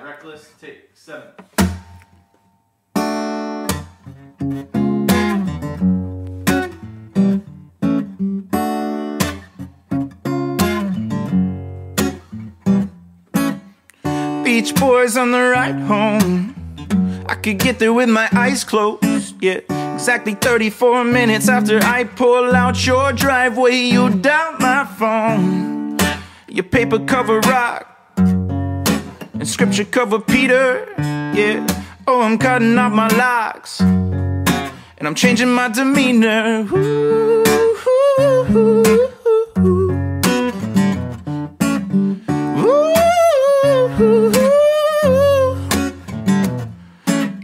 Reckless, take seven. Beach Boys on the ride home. I could get there with my eyes closed. Yeah, exactly 34 minutes after I pull out your driveway, you dial my phone. Your paper cover rock and scripture cover Peter. Yeah, oh, I'm cutting off my locks and I'm changing my demeanor. Ooh,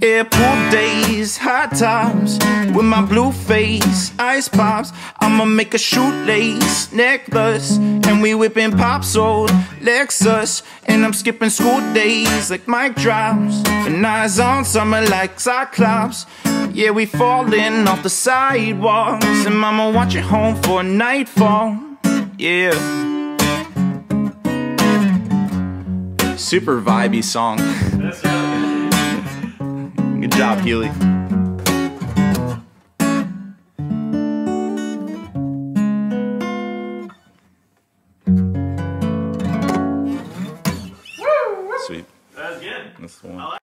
Yeah, pool days, hot times with my blue face, ice pops. I'ma make a shoelace necklace, and we whipping pops old Lexus. And I'm skipping school days like Mike drops, and eyes on summer like Cyclops. Yeah, we falling off the sidewalks, and Mama watching home for nightfall. Yeah. Super vibey song. That's really Good job, Healy. Sweet. That's good. That's the one. I like